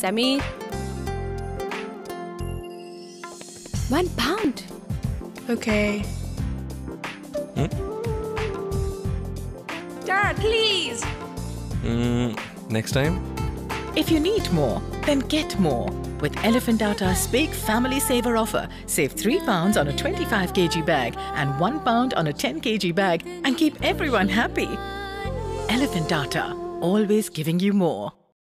Samir. One pound. Okay. Hmm? Dad, please. Mm, next time? If you need more, then get more. With Elephant Atta's big family saver offer, save £3 on a 25 kg bag and £1 on a 10 kg bag and keep everyone happy. Elephant Atta, always giving you more.